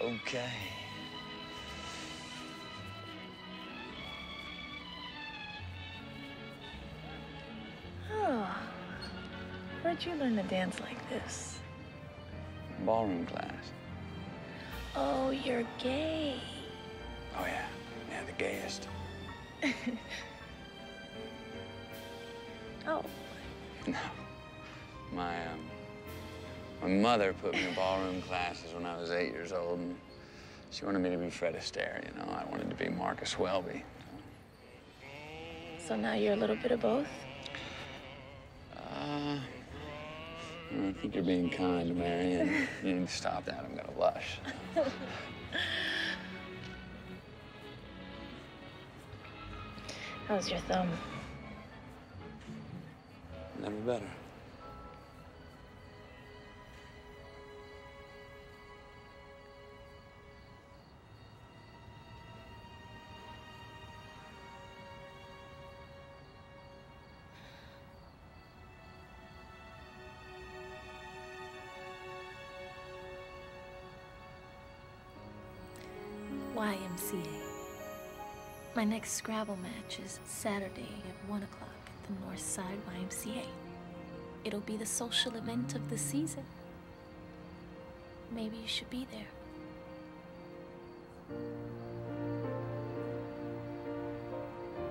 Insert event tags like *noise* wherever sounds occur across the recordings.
Okay. Oh. Where'd you learn to dance like this? Ballroom class. Oh, you're gay. Oh, yeah. Yeah, the gayest. *laughs* Oh. No. My, um, my mother put me in ballroom classes when I was eight years old, and she wanted me to be Fred Astaire, you know. I wanted to be Marcus Welby. So now you're a little bit of both? Uh, I think you're being kind, Marion. You need to stop that. I'm gonna blush. How's your thumb? Never better. YMCA. My next Scrabble match is Saturday at 1 o'clock at the North Side YMCA. It'll be the social event of the season. Maybe you should be there.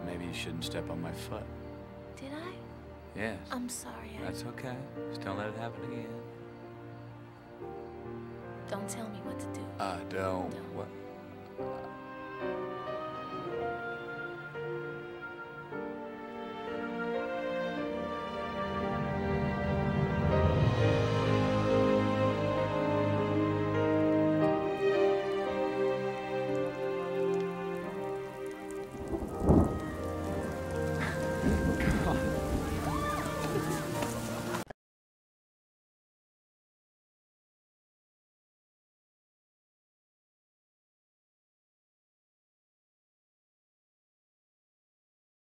Maybe you shouldn't step on my foot. Did I? Yes. I'm sorry. I... That's okay. Just don't let it happen again. Don't tell me what to do. I don't. No. What? 啊。